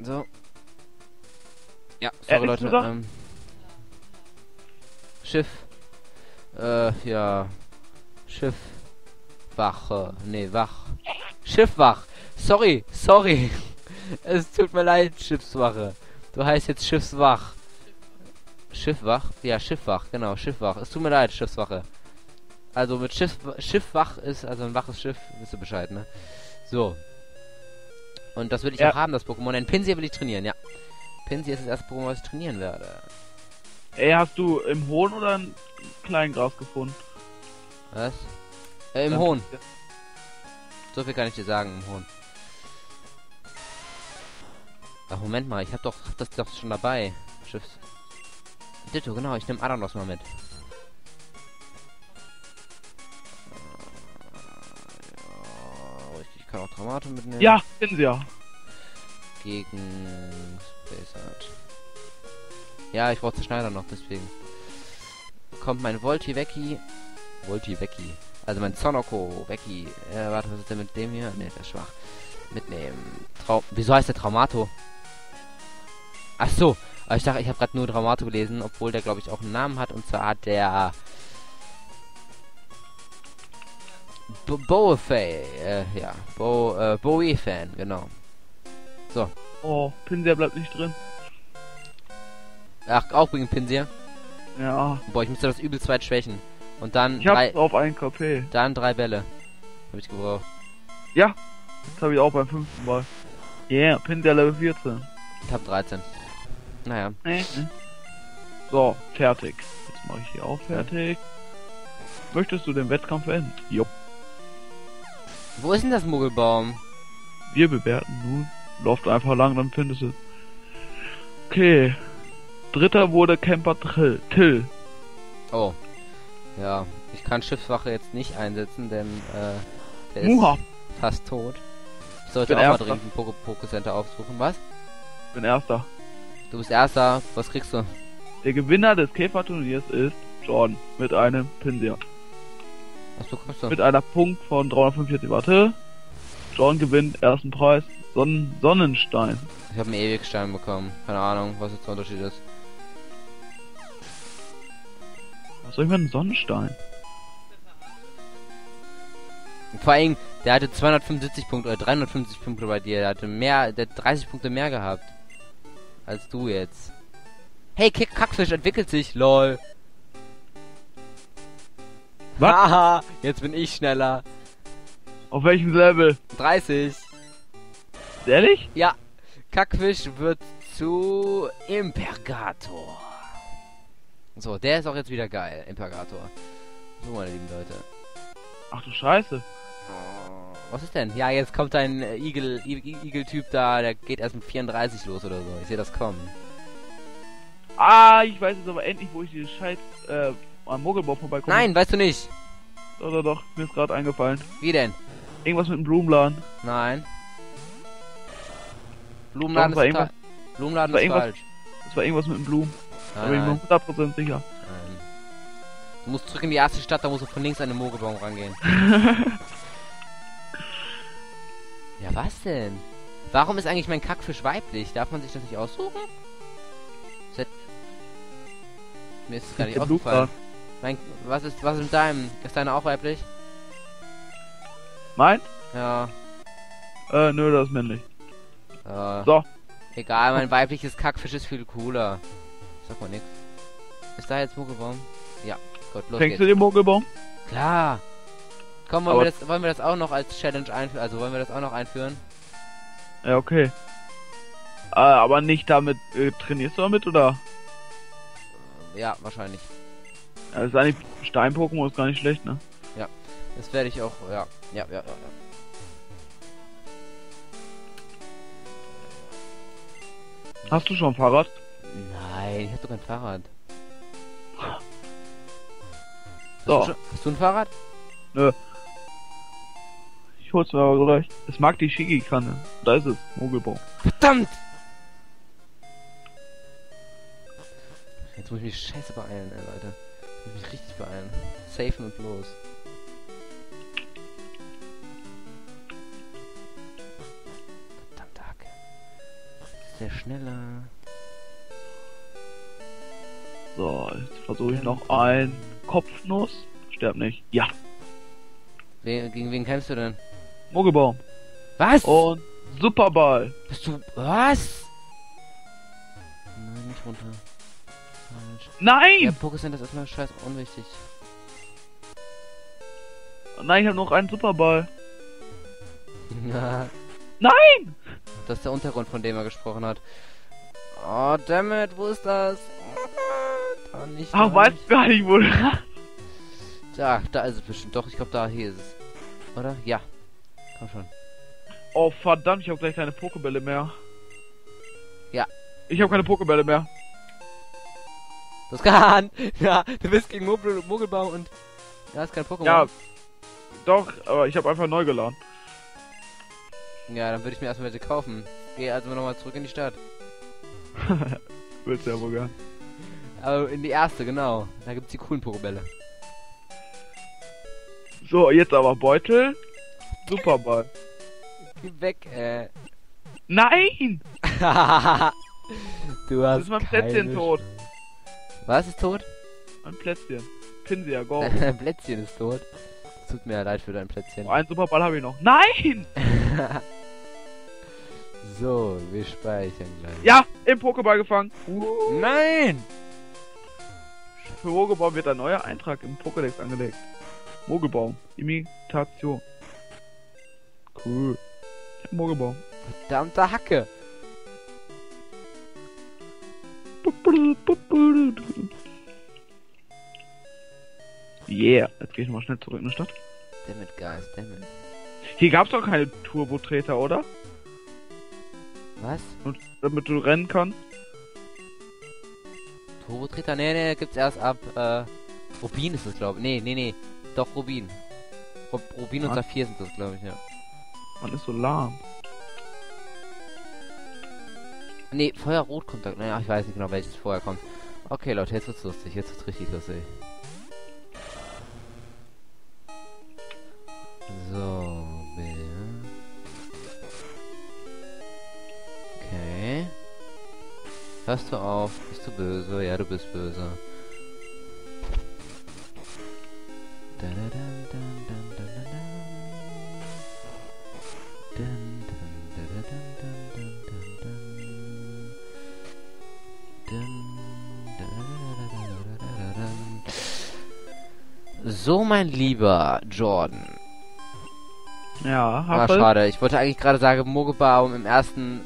So. Ja, sorry nichts Leute. Ähm, Schiff. Äh, ja. Schiff. Wache. Nee, wach. Schiffwach. Sorry, sorry. Es tut mir leid, Schiffswache. Du heißt jetzt Schiffswach. Schiffwach? Ja, Schiffwach, genau, Schiffwach. Es tut mir leid, Schiffswache. Also mit Schiff, Schiffwach ist also ein waches Schiff, wisst ihr Bescheid, ne? So. Und das will ich Ja. auch haben, das Pokémon. Ein Pinsir will ich trainieren, ja. Pinsir ist das erste Pokémon, was ich trainieren werde. Ey, hast du im hohen oder im kleinen Gras gefunden? Was? Äh, im Hohn. So viel kann ich dir sagen, im Hohn. Ach, Moment mal, ich hab doch hab das doch schon dabei. Schiffs. Ditto, genau, ich nehme Adanos mal mit. Traumato mitnehmen. Ja, sind sie ja. Gegen Space Art. Ja, ich brauche Zerschneider noch, deswegen. Kommt mein Voltivecki. Voltivecki. Also mein Zonoko Vecki. Äh, warte, was ist denn mit dem hier? Ne, der ist schwach. Mitnehmen. Trau Wieso heißt der Traumato? Ach so. Aber ich dachte, ich habe gerade nur Traumato gelesen, obwohl der, glaube ich, auch einen Namen hat. Und zwar hat der... Bo Boefei. Äh, ja. Bo äh, Bowie-Fan, genau. Oh, Pinsel bleibt nicht drin. Ach, auch wegen Pinsir. Ja. Boah, ich müsste das übelst weit schwächen. Und dann Ich drei, auf 1 KP. dann drei Bälle. Hab ich gebraucht. Das habe ich auch beim fünften Mal. Yeah, Pinsel Level 14. Ich hab 13. Naja. Äh, äh. So, fertig. Jetzt mache ich hier auch fertig. Möchtest du den Wettkampf beenden? Jo. Wo ist denn das Muggelbaum? Wir bewerten nun. Lauft einfach lang, dann findest du. Okay. Dritter wurde Camper Trill. Till. Oh. Ja. Ich kann Schiffswache jetzt nicht einsetzen, denn äh, der ist Muha. fast tot. Ich sollte Bin auch mal Erster. dringend ein Poke Pokécenter aufsuchen. Was? Bin erster. Du bist erster. Was kriegst du? Der Gewinner des Käferturniers ist John mit einem Pinsel. Was bekommst du? Mit einer Punkt von 345. Warte. John gewinnt ersten Preis. Sonnen Sonnenstein. Ich habe einen Ewigstein bekommen. Keine Ahnung, was jetzt der Unterschied ist. Was soll ich mit einem Sonnenstein? Und vor allem, der hatte 275 Punkte oder 350 Punkte bei dir. Der hatte mehr, der hat 30 Punkte mehr gehabt. Als du jetzt. Hey, Kick Kackfisch entwickelt sich, lol. Was? Haha, jetzt bin ich schneller. Auf welchem Level? 30. Ehrlich? Ja, Kackfisch wird zu Impergator. So, der ist auch jetzt wieder geil, Impergator. So, meine lieben Leute. Ach du Scheiße. Was ist denn? Ja, jetzt kommt ein Igel-Typ da, der geht erst mit 34 los oder so. Ich sehe das kommen. Ah, ich weiß jetzt aber endlich, wo ich dieses Scheiß äh, am Muggelbau vorbeikomme. Nein, weißt du nicht. Doch, doch, doch. Mir ist gerade eingefallen. Wie denn? Irgendwas mit dem Blumenladen. Nein. Blumenladen Doch, war ist falsch. Blumenladen ist falsch. Das war irgendwas mit dem Blumen. Da Nein, bin ich mir nein, 100% sicher. nein. Du musst zurück in die erste Stadt, da musst du von links an den Mogelbaum rangehen. ja, was denn? Warum ist eigentlich mein Kackfisch weiblich? Darf man sich das nicht aussuchen? Mir ist es gar nicht aufgefallen. Mein, was ist, was ist mit deinem? Ist deine auch weiblich? Mein? Ja. Äh, nö, das ist männlich. Äh, So. Egal, mein weibliches Kackfisch ist viel cooler. Sag mal nix. Ist da jetzt Mogelbaum? Ja. Gut, los Fängst geht's. du den Muggelbaum? Klar. Komm, wollen Aber- wir, das, wollen wir das auch noch als Challenge einführen? Also wollen wir das auch noch einführen? Ja, okay. Äh, aber nicht damit, äh, trainierst du damit, oder? Ja, wahrscheinlich. Ja, das ist eigentlich, Stein-Pokémon ist gar nicht schlecht, ne? Das werde ich auch, ja. Ja, ja, ja. ja. Hast du schon ein Fahrrad? Nein, ich hab doch kein Fahrrad. Hast, So. du, schon, hast du ein Fahrrad? Ich hol's mir aber gleich. Es mag die Shigi-Kanne. Da ist es, Muggelbaum. Verdammt! Jetzt muss ich mich scheiße beeilen, ey, Leute. Ich mich richtig beeilen. Safen und los. Verdammt, Hack. ist der schneller. So, jetzt versuche ich noch ein Kopfnuss. Sterb nicht. Ja, Wen, gegen wen kämpfst du denn? Mogelbaum. Was? Und Superball. Bist du. Was? Nein, nicht runter. Nein! Ja, Pokéscenter ist erstmal scheiß unwichtig. Nein, ich habe noch einen Superball. Ja. Nein! Das ist der Untergrund, von dem er gesprochen hat. Oh, dammit, wo ist das? Da nicht. Ach, weiß gar nicht, wo. Da, da ist es bestimmt. Doch, ich glaube, da, hier ist es. Oder? Ja. Komm schon. Oh, verdammt, ich habe gleich keine Pokebälle mehr. Ja. Ich habe keine Pokebälle mehr. Das kann! Ja, du bist gegen Mogel, Mogelbaum und. Ja, ist kein Pokémon. Ja. Doch, aber ich habe einfach neu geladen. Ja, dann würde ich mir erstmal welche kaufen. Geh also nochmal zurück in die Stadt. Willst du ja wohl gern. Aber in die erste, genau. Da gibt's die coolen Pokebälle. So, jetzt aber Beutel. Superball. Geh weg, äh. Nein! du Das hast. ist mein Plätzchen tot. Was ist tot? Mein Plätzchen. Pinsia, go. Dein Plätzchen ist tot. Es Tut mir leid für dein Plätzchen. Oh, einen Superball habe ich noch. Nein! so, wir speichern gleich. Ja, im Pokéball gefangen. Nein! Für Mogelbaum wird ein neuer Eintrag im Pokédex angelegt. Mogelbaum. Imitation. Cool. Ich hab Mogelbaum. Verdammte Hacke! Yeah, jetzt gehe ich nochmal schnell zurück in die Stadt. Dammit, guys, dammit. Hier gab's doch keine Turbotreter, oder? Was? Und damit du rennen kannst. Turbo-Treter? Nee, nee, gibt's erst ab, äh, Rubin ist es, glaube ich. Nee, nee, nee. Doch, Rubin. Rub Rubin und? Saphir sind das, glaube ich, ja. Man ist so lahm. Nee, Feuerrot kommt da. Naja, ich weiß nicht genau, welches vorher kommt. Okay, Leute, jetzt wird's lustig. Jetzt wird's richtig lustig. So, bitte. Okay. Hörst du auf? Bist du böse? Ja, du bist böse. Mein lieber Jordan. Ja, Ah, Haffel. schade. Ich wollte eigentlich gerade sagen, Mogebaum im ersten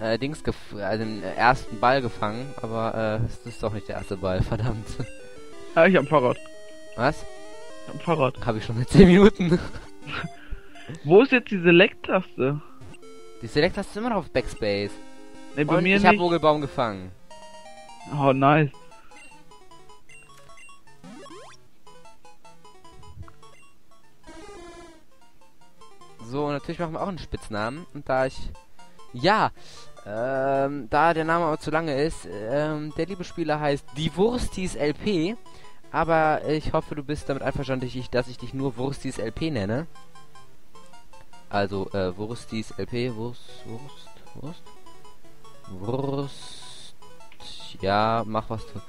äh, Dings gef also im ersten Ball gefangen, aber äh, es ist doch nicht der erste Ball, verdammt. Ja, ich hab ein Fahrrad. Was? Ich hab ein Fahrrad. Habe ich schon mit 10 Minuten. Wo ist jetzt die Select-Taste? Die Select hast du immer noch auf Backspace. Ne, bei Und mir ich habe nicht. Mogelbaum gefangen. Oh, nice. So, und natürlich machen wir auch einen Spitznamen. Und da ich. Ja, ähm, da der Name aber zu lange ist, ähm, der liebe Spieler heißt Die Wurstis LP. Aber ich hoffe, du bist damit einverstanden, dass ich, dich nur Wurstis LP nenne. Also, äh, Wurstis LP, Wurst, Wurst, Wurst? Wurst. Ja, mach was du,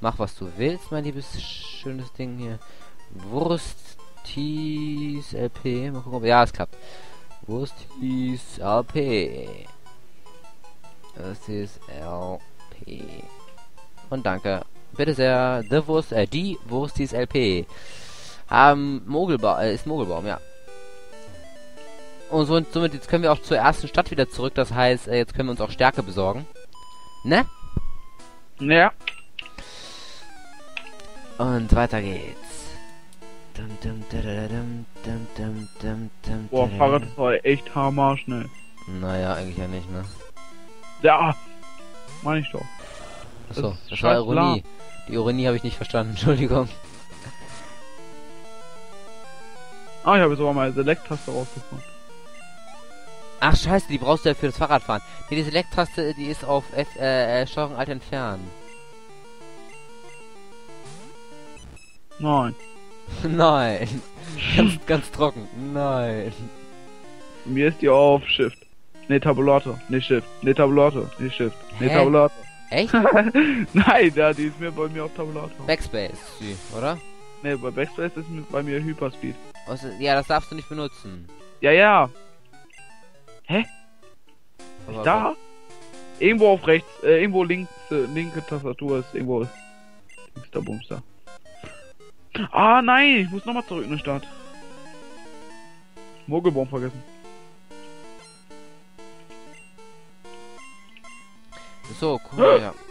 mach was du willst, mein liebes schönes Ding hier. Wurstis LP. Mal gucken, ob, ja, es klappt. Wurstis LP. Das ist LP. Und danke. Bitte sehr, The Wurst, äh, die Wurstis LP. Haben Mogelbaum, äh, ist Mogelbaum, ja. Und so, und somit, jetzt können wir auch zur ersten Stadt wieder zurück. Das heißt, äh, jetzt können wir uns auch Stärke besorgen. Ne? Ja. Und weiter geht's. Boah. Fahrrad ist aber echt hammerschnell. Naja, eigentlich ja nicht, ne? Ja. Meine ich doch. Achso, ist das war Ironie. Die Ironie habe ich nicht verstanden, Entschuldigung. Ah, ich habe jetzt aber mal Select-Taste rausgefunden. Ach scheiße, die brauchst du ja für das Fahrradfahren. Nee, die Select-Taste, die ist auf F, äh, äh, Steuerung Alt entfernen. Nein. Nein. ganz, ganz trocken. Nein. Mir ist die auf Shift. Ne, Tabulator. Ne, Shift. Ne, Tabulator. Ne, Shift. Ne, Hä? Tabulator. Echt? Nein, da, die ist mir bei mir auf Tabulator. Backspace, ist sie, oder? Ne, bei Backspace ist mit, bei mir Hyperspeed. Was, ja, das darfst du nicht benutzen. Ja, ja. Aber- Da? Irgendwo auf rechts, äh, irgendwo links, äh, linke Tastatur ist irgendwo links der Bumster. Ah, nein, ich muss nochmal zurück in den Start. Mogelbaum vergessen. So, cool, ja.